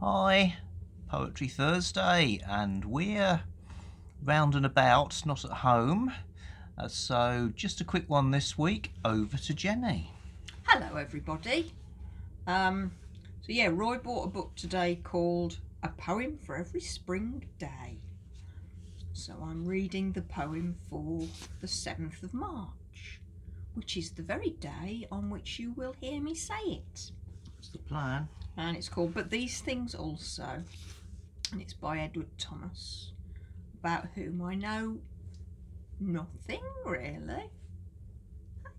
Hi, Poetry Thursday, and we're round and about, not at home. Uh, so, just a quick one this week. Over to Jennie. Hello, everybody. Um, so, yeah, Roy bought a book today called A Poem for Every Spring Day. So, I'm reading the poem for the 7th of March, which is the very day on which you will hear me say it. What's the plan? And it's called But These Things Also, and it's by Edward Thomas, about whom I know nothing really.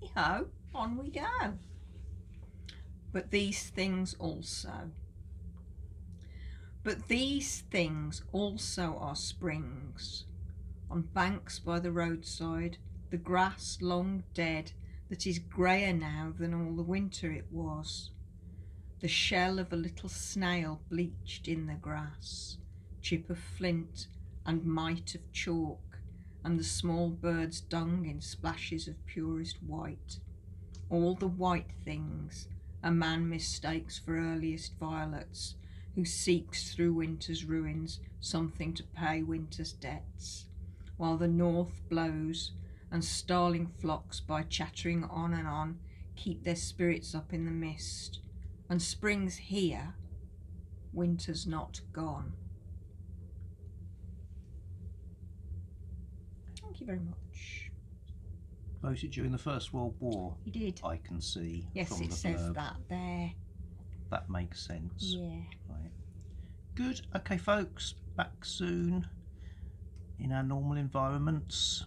Hey ho, on we go. But these things also. But these things also are springs. On banks by the roadside, the grass long dead, that is greyer now than all the winter it was. The shell of a little snail bleached in the grass, chip of flint and mite of chalk, and the small bird's dung in splashes of purest white. All the white things a man mistakes for earliest violets, who seeks through winter's ruins something to pay winter's debts, while the north blows and starling flocks by chattering on and on keep their spirits up in the mist, and spring's here, winter's not gone. Thank you very much. Voted during the First World War. He did. I can see Yes, it says blurb. that there. That makes sense. Yeah. Right. Good. Okay, folks. Back soon in our normal environments.